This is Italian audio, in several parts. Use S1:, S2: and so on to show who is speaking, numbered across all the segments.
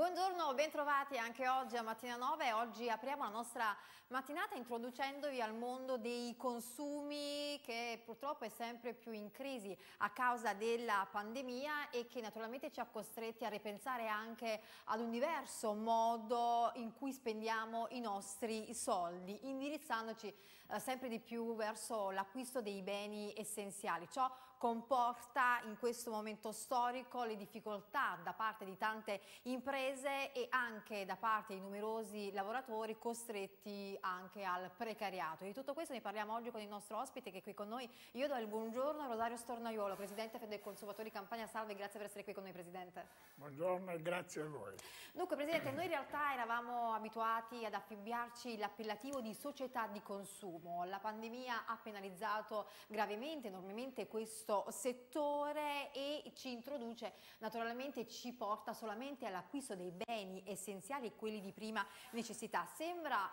S1: Buongiorno, bentrovati anche oggi a Mattina 9. Oggi apriamo la nostra mattinata introducendovi al mondo dei consumi che purtroppo è sempre più in crisi a causa della pandemia e che naturalmente ci ha costretti a ripensare anche ad un diverso modo in cui spendiamo i nostri soldi, indirizzandoci eh, sempre di più verso l'acquisto dei beni essenziali. Ciò comporta in questo momento storico le difficoltà da parte di tante imprese imprese e anche da parte di numerosi lavoratori costretti anche al precariato. Di tutto questo ne parliamo oggi con il nostro ospite che è qui con noi. Io do il buongiorno a Rosario Stornaiolo, Presidente del Consumatori Campania. Salve, grazie per essere qui con noi Presidente.
S2: Buongiorno e grazie a voi.
S1: Dunque Presidente, noi in realtà eravamo abituati ad affibbiarci l'appellativo di società di consumo. La pandemia ha penalizzato gravemente, enormemente questo settore e ci introduce, naturalmente ci porta solamente all'acquisto l'acquisto dei beni essenziali e quelli di prima necessità. Sembra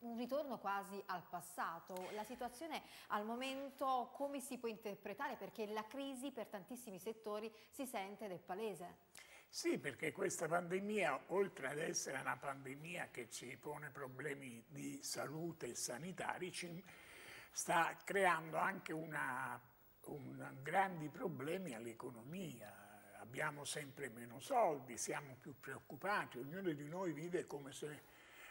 S1: un ritorno quasi al passato. La situazione al momento come si può interpretare? Perché la crisi per tantissimi settori si sente è palese.
S2: Sì, perché questa pandemia, oltre ad essere una pandemia che ci pone problemi di salute e sanitari, sta creando anche una, un, grandi problemi all'economia abbiamo sempre meno soldi, siamo più preoccupati, ognuno di noi vive come se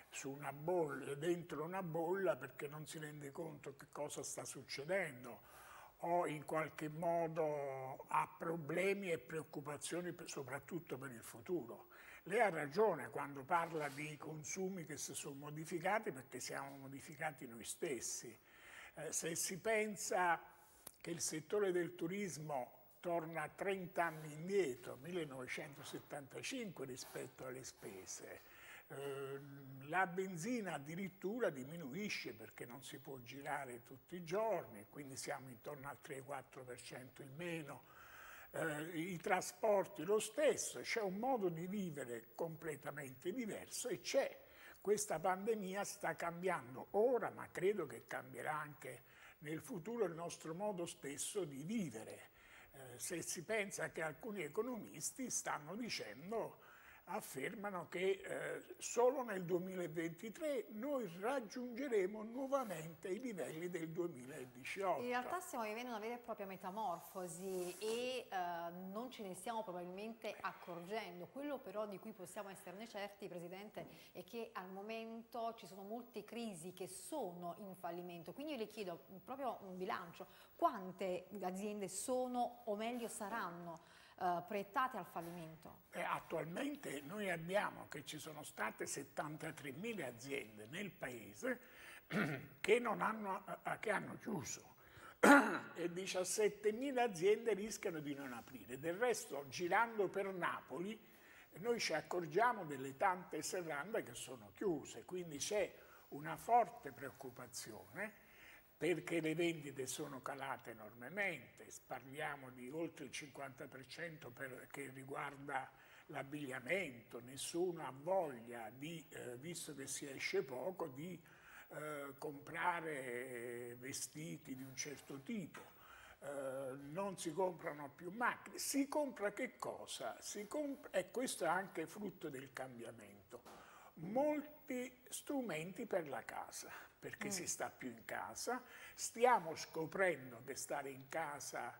S2: su una bolla, dentro una bolla perché non si rende conto che cosa sta succedendo o in qualche modo ha problemi e preoccupazioni soprattutto per il futuro. Lei ha ragione quando parla di consumi che si sono modificati perché siamo modificati noi stessi. Eh, se si pensa che il settore del turismo torna 30 anni indietro, 1975 rispetto alle spese. Eh, la benzina addirittura diminuisce perché non si può girare tutti i giorni, quindi siamo intorno al 3-4% in meno. Eh, I trasporti lo stesso, c'è un modo di vivere completamente diverso e c'è. Questa pandemia sta cambiando ora, ma credo che cambierà anche nel futuro il nostro modo stesso di vivere. Eh, se si pensa che alcuni economisti stanno dicendo affermano che eh, solo nel 2023 noi raggiungeremo nuovamente i livelli del 2018.
S1: In realtà stiamo vivendo una vera e propria metamorfosi e eh, non ce ne stiamo probabilmente accorgendo. Quello però di cui possiamo esserne certi, Presidente, è che al momento ci sono molte crisi che sono in fallimento. Quindi io le chiedo proprio un bilancio, quante aziende sono o meglio saranno eh, proiettate al fallimento?
S2: Eh, attualmente noi abbiamo che ci sono state 73.000 aziende nel paese che, hanno, eh, che hanno chiuso e 17.000 aziende rischiano di non aprire. Del resto, girando per Napoli, noi ci accorgiamo delle tante serrande che sono chiuse, quindi c'è una forte preoccupazione perché le vendite sono calate enormemente, parliamo di oltre il 50% per, che riguarda l'abbigliamento, nessuno ha voglia, di, eh, visto che si esce poco, di eh, comprare vestiti di un certo tipo. Eh, non si comprano più macchine, si compra che cosa? Si compra, e questo è anche frutto del cambiamento molti strumenti per la casa, perché mm. si sta più in casa. Stiamo scoprendo che stare in casa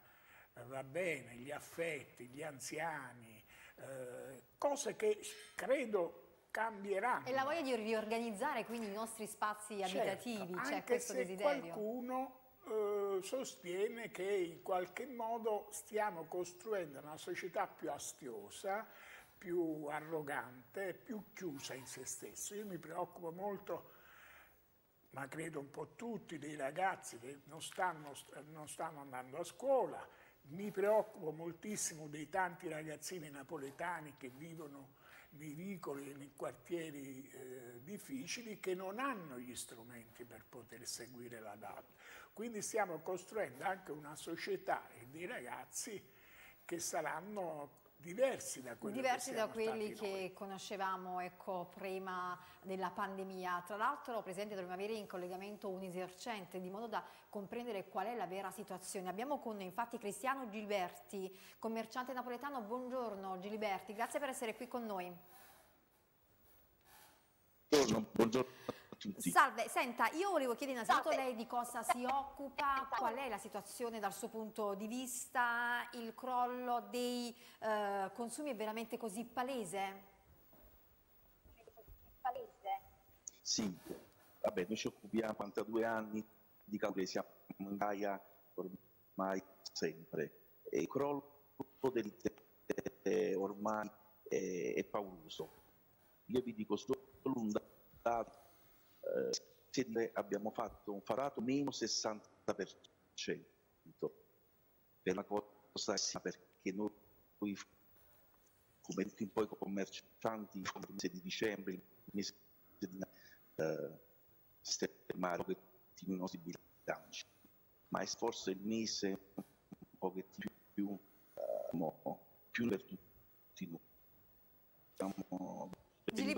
S2: eh, va bene, gli affetti, gli anziani, eh, cose che credo cambieranno.
S1: E la voglia di riorganizzare quindi i nostri spazi certo, abitativi, c'è cioè questo desiderio?
S2: qualcuno eh, sostiene che in qualche modo stiamo costruendo una società più astiosa, più arrogante, più chiusa in se stesso. Io mi preoccupo molto, ma credo un po' tutti, dei ragazzi che non stanno, non stanno andando a scuola, mi preoccupo moltissimo dei tanti ragazzini napoletani che vivono nei vicoli e nei quartieri eh, difficili che non hanno gli strumenti per poter seguire la DAD. Quindi stiamo costruendo anche una società e dei ragazzi che saranno diversi da quelli,
S1: diversi che, da quelli che conoscevamo ecco, prima della pandemia. Tra l'altro, Presidente, dovremmo avere in collegamento un esercente di modo da comprendere qual è la vera situazione. Abbiamo con noi infatti Cristiano Gilberti, commerciante napoletano. Buongiorno Gilberti, grazie per essere qui con noi.
S3: buongiorno, buongiorno a tutti.
S1: Salve, senta, io volevo chiedere innanzitutto Salve. lei di cosa si occupa, qual è la situazione dal suo punto di vista, il crollo dei eh, consumi è veramente così palese?
S3: Palese? Sì, vabbè, noi ci occupiamo 42 anni di calcoli, siamo in Gaia ormai sempre. E il crollo dell'ITE ormai è, è pauroso. Io vi dico solo un dato, eh, abbiamo fatto un farato meno 60%, è una cosa perché noi come tutti poi commercianti il mese di dicembre, il mese di eh, sistemare un pochettino i nostri bilanci, ma è forse il mese un pochettino più, uh, più per tutti noi.
S1: Siamo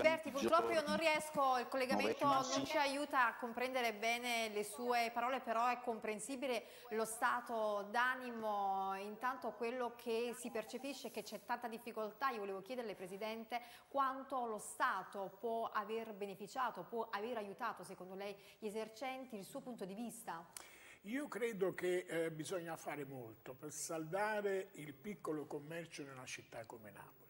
S1: Giliberti, purtroppo io non riesco, il collegamento non ci aiuta a comprendere bene le sue parole, però è comprensibile lo stato d'animo, intanto quello che si percepisce che c'è tanta difficoltà, io volevo chiederle Presidente quanto lo Stato può aver beneficiato, può aver aiutato secondo lei gli esercenti, il suo punto di vista?
S2: Io credo che eh, bisogna fare molto per saldare il piccolo commercio in una città come Napoli.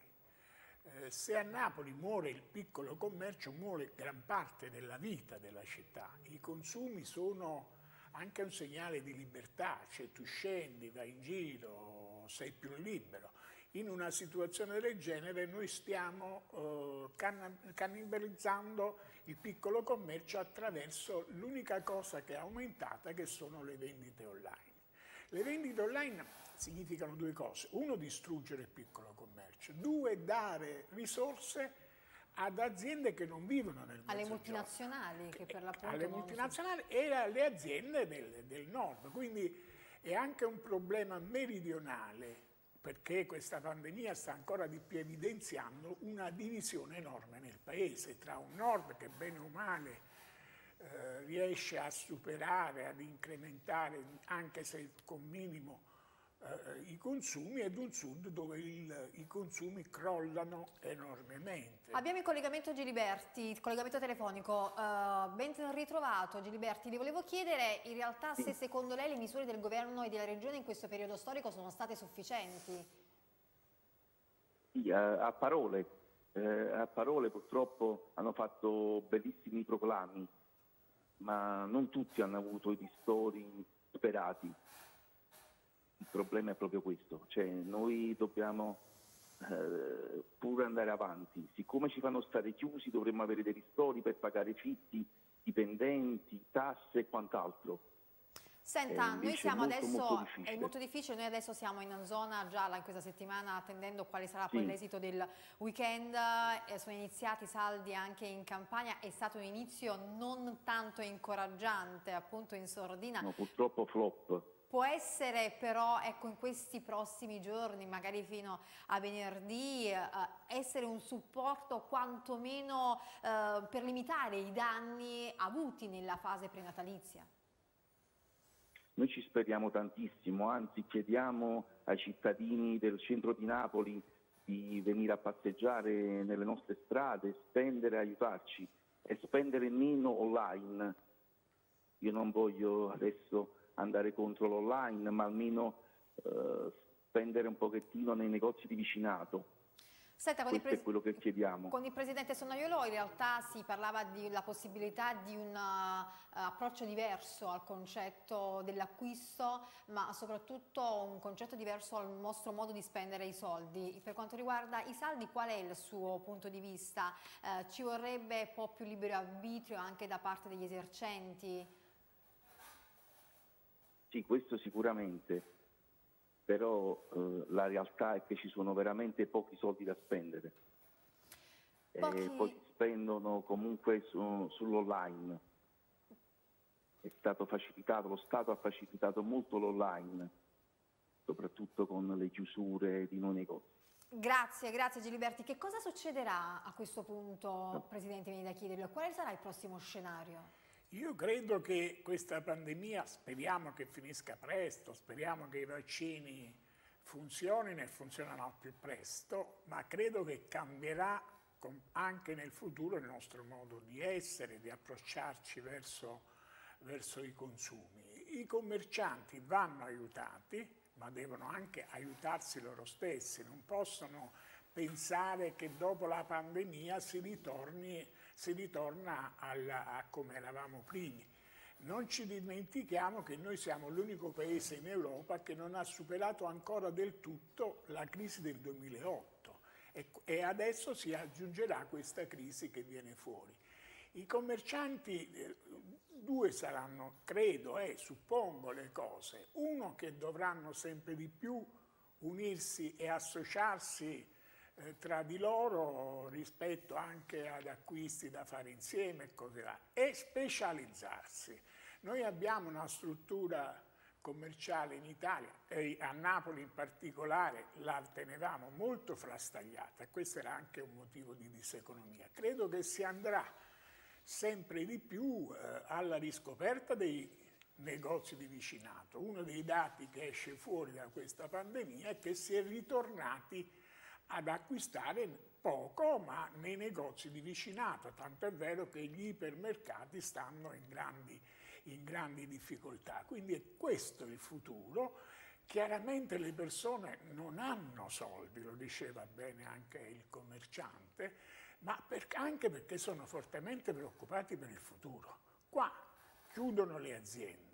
S2: Eh, se a Napoli muore il piccolo commercio, muore gran parte della vita della città. I consumi sono anche un segnale di libertà, cioè tu scendi, vai in giro, sei più libero. In una situazione del genere noi stiamo eh, can cannibalizzando il piccolo commercio attraverso l'unica cosa che è aumentata che sono le vendite online. Le vendite online significano due cose. Uno, distruggere il piccolo commercio. Due, dare risorse ad aziende che non vivono nel
S1: Alle multinazionali che per l'appunto
S2: Alle multinazionali e alle aziende del, del nord. Quindi è anche un problema meridionale perché questa pandemia sta ancora di più evidenziando una divisione enorme nel paese tra un nord che bene o male eh, riesce a superare, ad incrementare, anche se con minimo, eh, i consumi ed un sud dove il, i consumi crollano enormemente.
S1: Abbiamo il collegamento Giliberti, il collegamento telefonico. Uh, ben ritrovato Giliberti, le volevo chiedere in realtà se secondo lei le misure del governo e della regione in questo periodo storico sono state sufficienti.
S3: Sì, a, a parole, eh, a parole purtroppo hanno fatto bellissimi proclami, ma non tutti hanno avuto i ristori sperati il problema è proprio questo, cioè noi dobbiamo eh, pure andare avanti, siccome ci fanno stare chiusi dovremmo avere dei ristori per pagare fitti, dipendenti, tasse e quant'altro.
S1: Senta, eh, noi siamo molto, adesso, molto è molto difficile, noi adesso siamo in zona gialla in questa settimana attendendo quale sarà sì. poi l'esito del weekend, eh, sono iniziati i saldi anche in campagna, è stato un inizio non tanto incoraggiante appunto in sordina.
S3: No, purtroppo flop.
S1: Può essere però, ecco, in questi prossimi giorni, magari fino a venerdì, eh, essere un supporto quantomeno eh, per limitare i danni avuti nella fase prenatalizia?
S3: Noi ci speriamo tantissimo, anzi chiediamo ai cittadini del centro di Napoli di venire a passeggiare nelle nostre strade, spendere, aiutarci e spendere meno online. Io non voglio adesso andare contro l'online, ma almeno eh, spendere un pochettino nei negozi di vicinato.
S1: Senta,
S3: con Questo è quello che chiediamo.
S1: Con il Presidente Sonaiolo in realtà si parlava della possibilità di un uh, approccio diverso al concetto dell'acquisto, ma soprattutto un concetto diverso al nostro modo di spendere i soldi. Per quanto riguarda i saldi, qual è il suo punto di vista? Uh, ci vorrebbe un po' più libero arbitrio anche da parte degli esercenti?
S3: Sì, questo sicuramente, però eh, la realtà è che ci sono veramente pochi soldi da spendere. Pochi... E poi si spendono comunque su, sull'online. È stato facilitato, lo Stato ha facilitato molto l'online, soprattutto con le chiusure di noi negozi.
S1: Grazie, grazie Giliberti. Che cosa succederà a questo punto, Presidente, viene da chiederlo? Quale sarà il prossimo scenario?
S2: Io credo che questa pandemia, speriamo che finisca presto, speriamo che i vaccini funzionino e funzionino al più presto, ma credo che cambierà anche nel futuro il nostro modo di essere, di approcciarci verso, verso i consumi. I commercianti vanno aiutati, ma devono anche aiutarsi loro stessi, non possono pensare che dopo la pandemia si, ritorni, si ritorna alla, a come eravamo prima. Non ci dimentichiamo che noi siamo l'unico paese in Europa che non ha superato ancora del tutto la crisi del 2008 e adesso si aggiungerà questa crisi che viene fuori. I commercianti, eh, due saranno, credo e eh, suppongo le cose, uno che dovranno sempre di più unirsi e associarsi eh, tra di loro rispetto anche ad acquisti da fare insieme e così là, e specializzarsi. Noi abbiamo una struttura commerciale in Italia e a Napoli in particolare la tenevamo molto frastagliata e questo era anche un motivo di diseconomia. Credo che si andrà sempre di più eh, alla riscoperta dei negozi di vicinato. Uno dei dati che esce fuori da questa pandemia è che si è ritornati ad acquistare poco ma nei negozi di vicinato, tanto è vero che gli ipermercati stanno in grandi in grandi difficoltà. Quindi è questo il futuro. Chiaramente le persone non hanno soldi, lo diceva bene anche il commerciante, ma per, anche perché sono fortemente preoccupati per il futuro. Qua chiudono le aziende,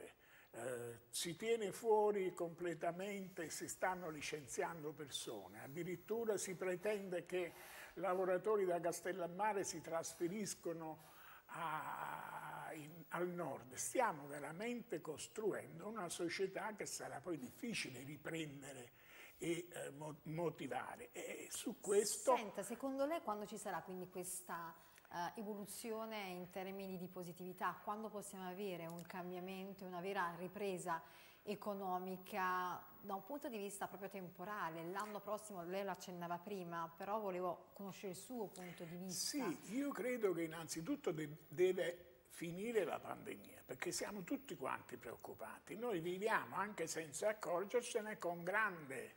S2: eh, si tiene fuori completamente, si stanno licenziando persone, addirittura si pretende che lavoratori da Castellammare si trasferiscono a, in, al nord stiamo veramente costruendo una società che sarà poi difficile riprendere e eh, motivare. E su questo...
S1: Senta, secondo lei quando ci sarà quindi questa uh, evoluzione in termini di positività, quando possiamo avere un cambiamento, una vera ripresa economica da un punto di vista proprio temporale. L'anno prossimo, lei lo accennava prima, però volevo conoscere il suo punto di vista.
S2: Sì, io credo che innanzitutto de deve finire la pandemia, perché siamo tutti quanti preoccupati. Noi viviamo, anche senza accorgersene, con grande,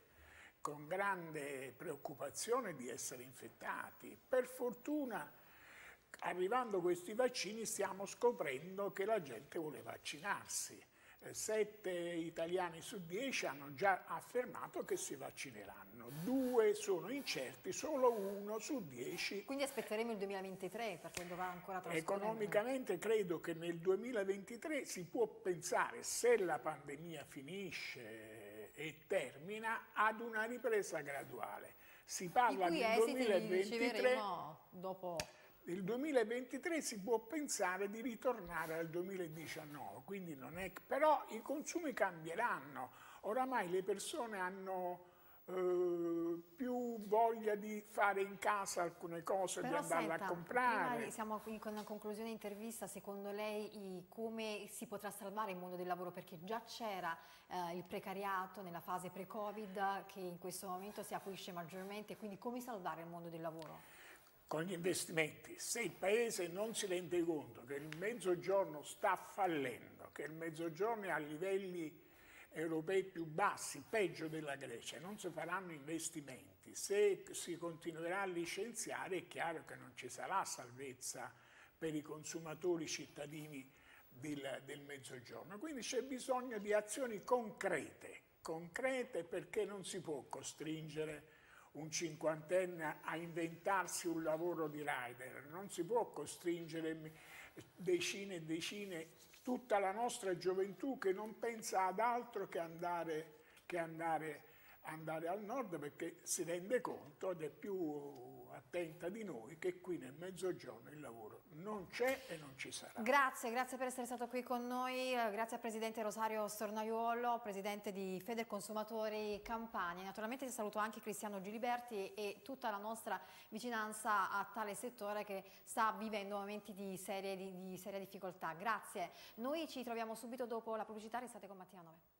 S2: con grande preoccupazione di essere infettati. Per fortuna, arrivando questi vaccini, stiamo scoprendo che la gente vuole vaccinarsi sette italiani su dieci hanno già affermato che si vaccineranno, due sono incerti, solo uno su dieci.
S1: Quindi aspetteremo il 2023 perché dovrà ancora trascorrere.
S2: Economicamente credo che nel 2023 si può pensare, se la pandemia finisce e termina, ad una ripresa graduale. Si parla del 2023
S1: dopo
S2: nel 2023 si può pensare di ritornare al 2019, quindi non è... però i consumi cambieranno, oramai le persone hanno eh, più voglia di fare in casa alcune cose,
S1: però
S2: di andarle
S1: senta,
S2: a comprare.
S1: Siamo qui con una conclusione intervista, secondo lei come si potrà salvare il mondo del lavoro? Perché già c'era eh, il precariato nella fase pre-Covid che in questo momento si acuisce maggiormente, quindi come salvare il mondo del lavoro?
S2: Con gli investimenti, se il Paese non si rende conto che il Mezzogiorno sta fallendo, che il Mezzogiorno è a livelli europei più bassi, peggio della Grecia, non si faranno investimenti, se si continuerà a licenziare è chiaro che non ci sarà salvezza per i consumatori cittadini del, del Mezzogiorno. Quindi c'è bisogno di azioni concrete, concrete perché non si può costringere un cinquantenne a inventarsi un lavoro di rider, non si può costringere decine e decine, tutta la nostra gioventù che non pensa ad altro che andare, che andare, andare al nord perché si rende conto ed è più attenta di noi che qui nel mezzogiorno il lavoro non c'è e non ci sarà.
S1: Grazie, grazie per essere stato qui con noi, grazie al Presidente Rosario Stornaiuolo, Presidente di Feder Consumatori Campania. Naturalmente saluto anche Cristiano Giliberti e tutta la nostra vicinanza a tale settore che sta vivendo momenti di, serie, di, di seria difficoltà. Grazie, noi ci troviamo subito dopo la pubblicità, restate con Mattina 9.